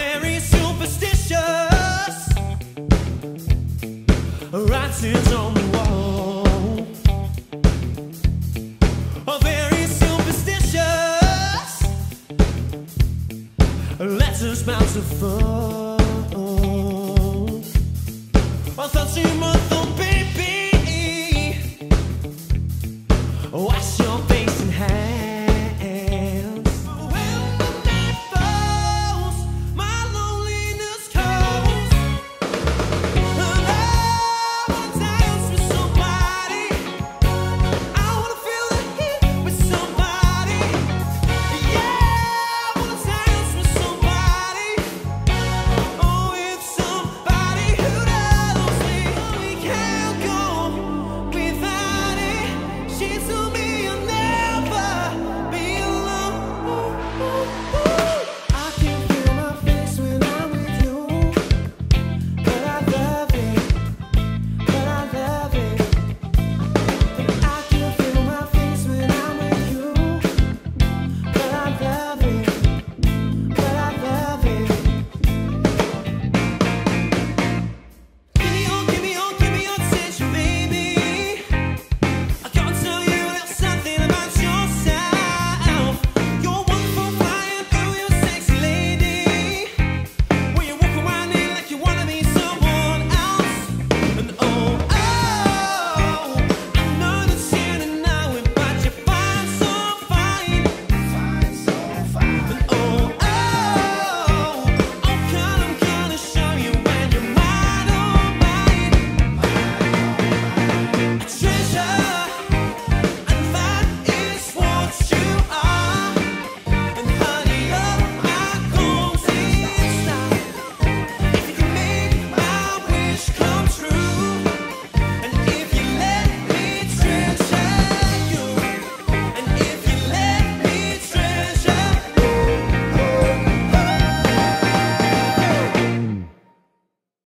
very superstitious. Writings on the wall are very superstitious. Letters bound to fall.